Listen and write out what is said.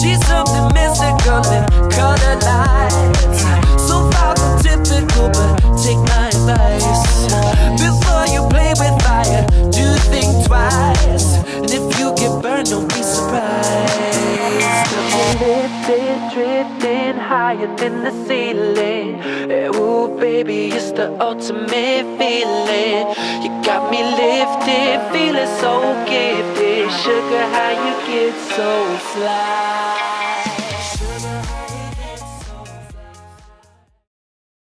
She's something mystical in color lights. So far from typical, but take my advice. Before you play with fire, do think twice. And if you get burned, don't be surprised. The Lifted, drifting higher than the ceiling. Eh, ooh, baby, it's the ultimate feeling. You got me lifted how you get so fly.